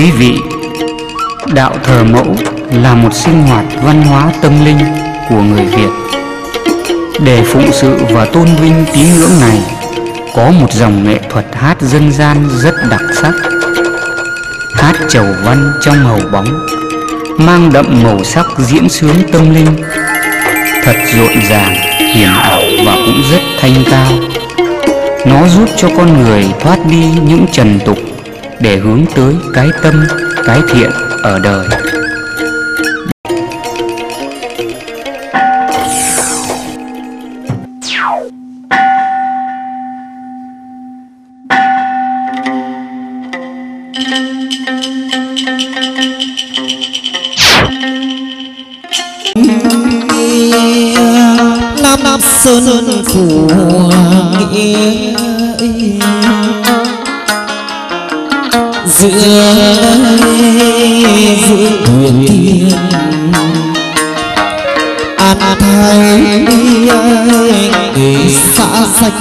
Quý vị, đạo thờ mẫu là một sinh hoạt văn hóa tâm linh của người Việt. Để phụng sự và tôn vinh tín ngưỡng này, có một dòng nghệ thuật hát dân gian rất đặc sắc. Hát chầu văn trong hầu bóng, mang đậm màu sắc diễn sướng tâm linh, thật rộn ràng, hiền ảo và cũng rất thanh cao. Nó giúp cho con người thoát đi những trần tục để hướng tới cái tâm, cái thiện ở đời.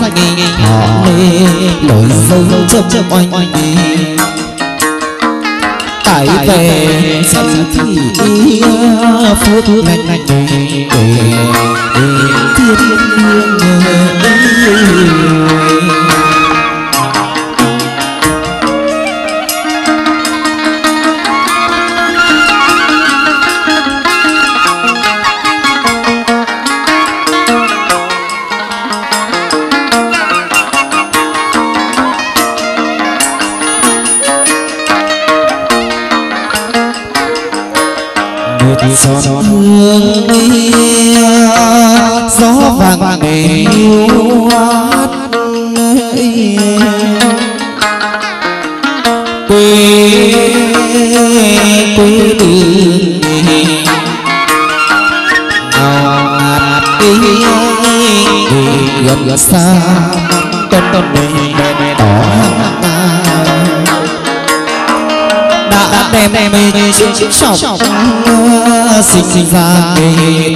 Sạch họ lời sâu châm châm oanh tải về sân thị phố thu lạnh lạnh thiên thiên giọt hương gió vàng yêu hát quê quê đường ngào ngạt gần xa tân tân mình đỏ đã đem mình chiếc trọng sinh ra để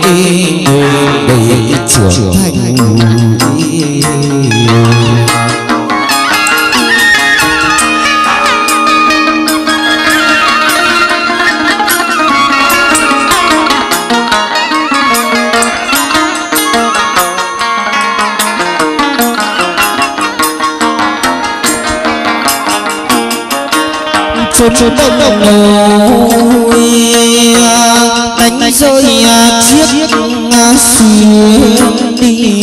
để trưởng thành chốn đông nồi chiếc xuyên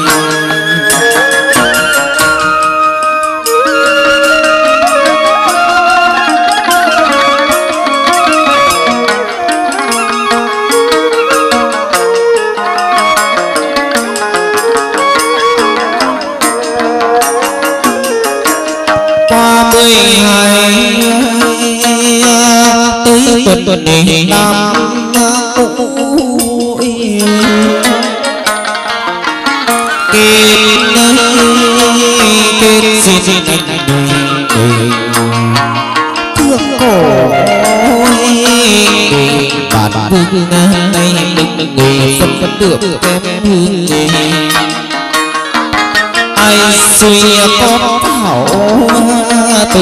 tuần này làm kim nơi kim xin xin thành đời thương cổ bản vương nay đừng người sắp thương ai suy có thảo từ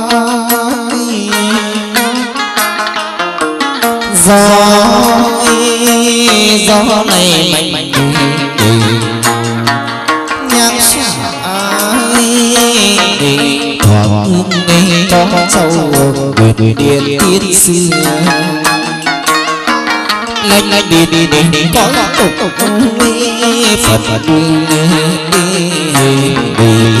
gió gió này mạnh mạnh nhạc xoài thoảng có người người điên tiên xưa lanh lanh đi đi đi đi có tục phật đi đi đi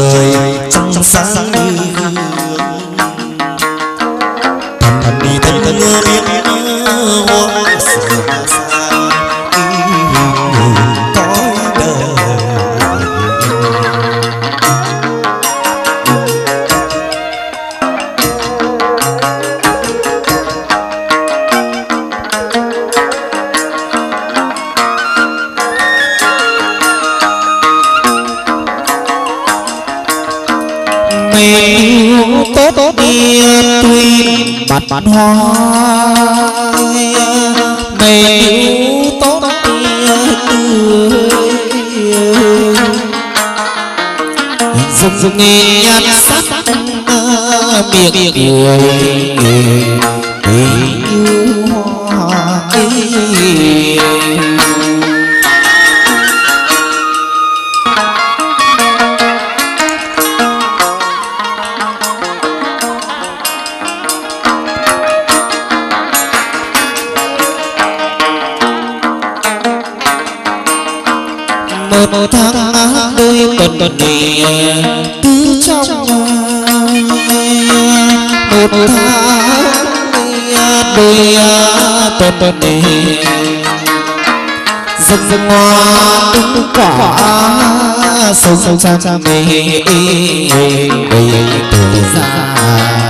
trời trăng sáng nghe nhan sắc anh mơ biệt cười tình yêu hoa kỳ một tháng đôi tuần này đẹp nề rừng rừng hoa đứng cỏ sâu sâu cha cha mê về từ già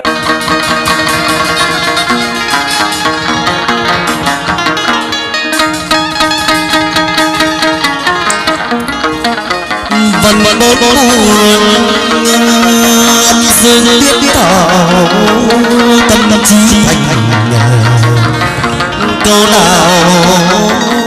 vần bốn buồn dương biết thọ tâm trí thành câu nào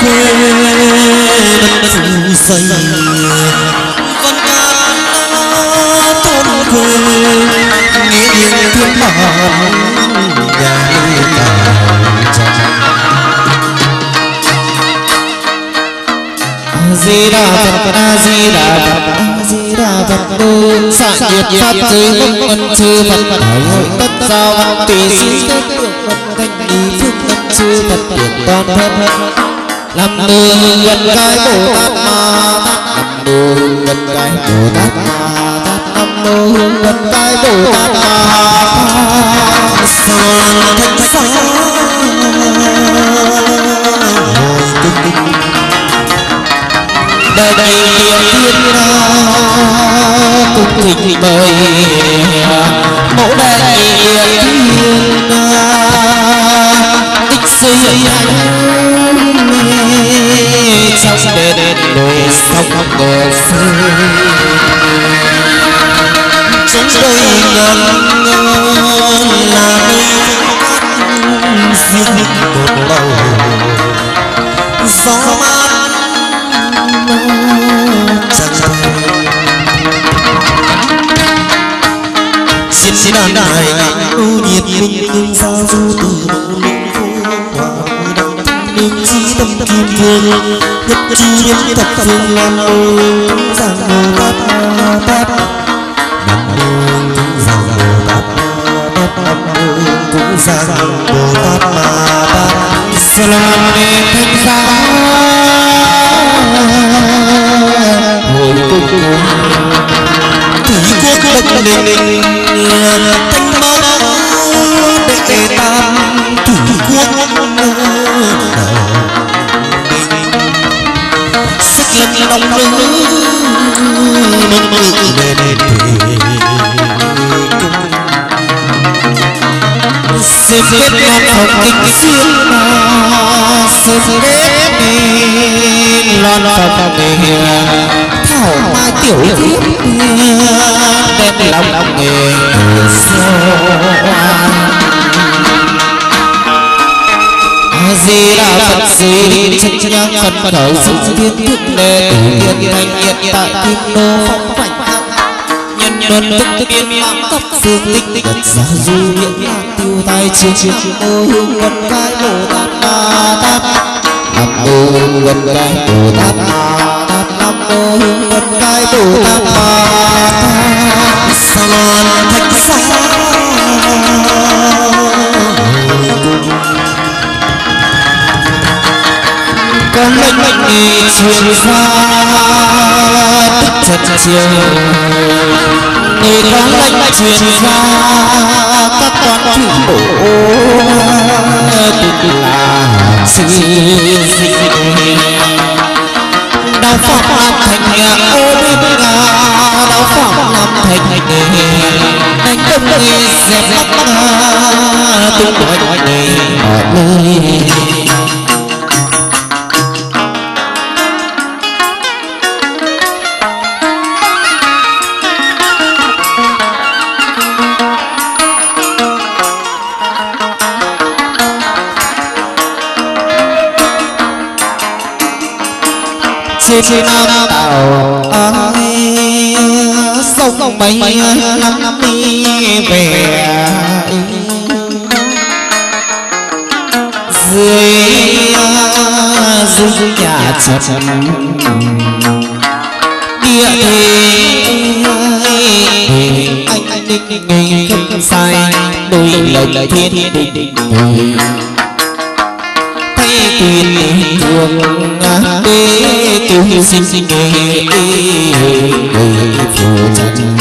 quê đất xây văn an thôn quê nghĩa yên thiên bản nhà cao trọng di đà phật a di đà phật a di đà phật đô xạ nhiệt pháp giới mông ân chư phật đại hội tất giao tùy sinh tất được toàn làm đường gần cái bồ tát ma làm đường gần cái bồ tát ma làm đường gần cái bồ tát ma sàn thanh xa đời đầy thiên ra cùng thịnh mời mẫu đầy xuống đây ngần ngân là riêng một đầu gió mát chẳng xin xin đàn đại ngạn ưu nhiệt minh nhưng sao du từ chiến thật dừng làm ơi rằng bồ tát tát nam mô rằng bồ tát tát cũng rằng bồ tát tát salam thanh giá hồi cung thủy quốc bất định thanh mơ đệ tam thủy quốc lòng nữ nâng bước lên thủy cung xem biết ngàn hồng kinh xuyên mà xem biết đi lo lo về thảo mai tiểu thiết đem lòng nghề sâu a di đà phật, di chân nhang phật khẩu xưng thiên thức đề tử tiên thanh hiện tại kim đô phong cảnh nhân nhân tức tức biến mạng cấp phương tích tích đất giả du hiện lạc tiêu tai chiến chiến ô hương quân cai bồ tát ta ta nam mô hương quân cai bồ tát ta ta nam mô hương quân cái bồ tát ma sa lon thạch sa. Có lệnh mệnh nghề truyền ra tức chật chiều để có lệnh mệnh truyền ra các con chủ bổ tức là sự đau pháp làm thành nhà ô đêm ngà đau pháp làm thành nghề. Đánh đông nghề dẹp lắc tung hoành nơi trên đảo. Ai sông mấy năm đi về. dưới dưới nhà trần. Địa thế anh anh định nghề không sai đôi lời thiên định thay tuyệt thường đế cứu sinh sinh nghề phù trần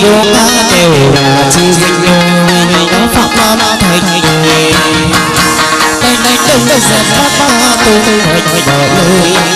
ta thị đô ca đều là chi dịch người nó phạm ma thành người đây đây đông đông dẹp các ba tôi tôi hỏi hỏi đợi lời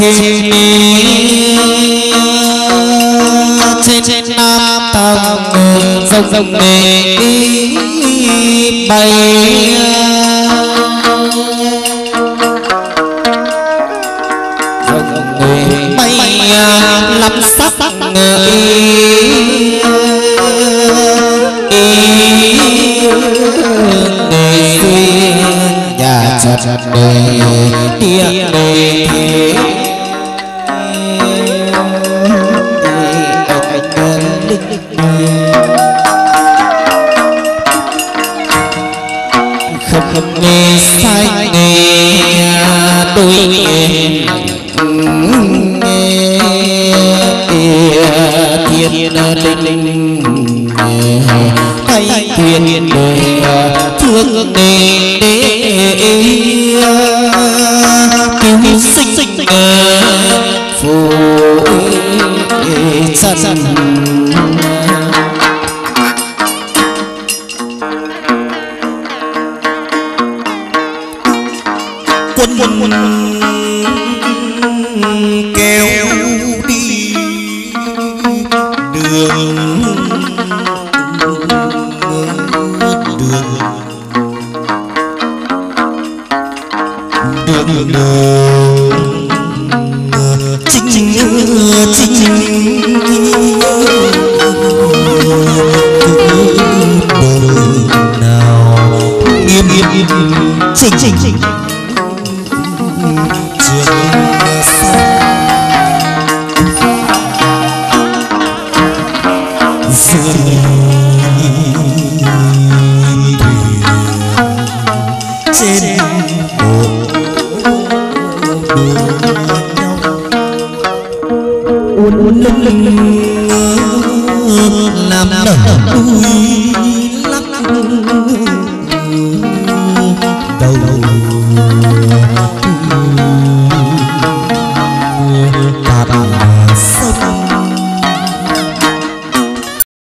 sinh trên nam tông sông sông đề đi bay sông đề bay lắm sắc người không nghe sai nghe tôi nghe. Thiên linh tay thuyền đời thương đề đế cứu sinh phù trần me.